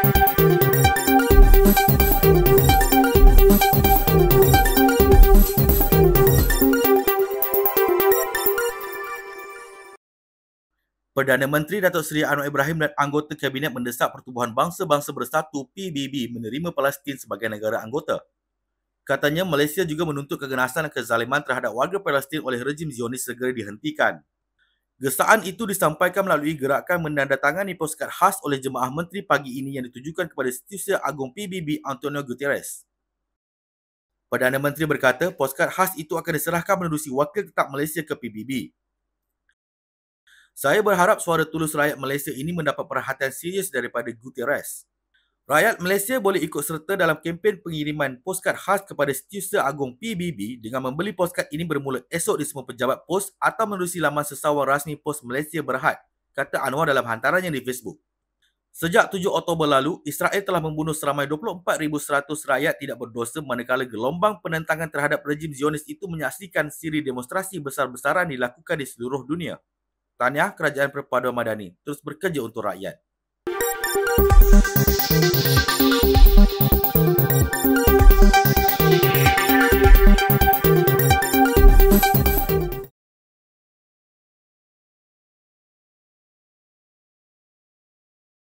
Perdana Menteri Datuk Seri Anwar Ibrahim dan anggota Kabinet mendesak Pertubuhan Bangsa-Bangsa Bersatu PBB menerima Palestin sebagai negara anggota. Katanya Malaysia juga menuntut keganasan dan kezaliman terhadap warga Palestin oleh rejim Zionis segera dihentikan. Gesaan itu disampaikan melalui gerakan menandatangani poskad khas oleh Jemaah Menteri pagi ini yang ditujukan kepada Setiausaha Agung PBB Antonio Guterres. Perdana Menteri berkata poskad khas itu akan diserahkan menerusi wakil tetap Malaysia ke PBB. Saya berharap suara tulus rakyat Malaysia ini mendapat perhatian serius daripada Gutierrez. Rakyat Malaysia boleh ikut serta dalam kempen pengiriman poskad khas kepada Setiausaha Agung PBB dengan membeli poskad ini bermula esok di semua pejabat pos atau menerusi laman sesawang rasmi Pos Malaysia Berhad, kata Anwar dalam hantarannya di Facebook. Sejak 7 Oktober lalu, Israel telah membunuh seramai 24,100 rakyat tidak berdosa manakala gelombang penentangan terhadap rejim Zionis itu menyaksikan siri demonstrasi besar-besaran dilakukan di seluruh dunia. Tahniah Kerajaan Perpaduan Madani terus bekerja untuk rakyat.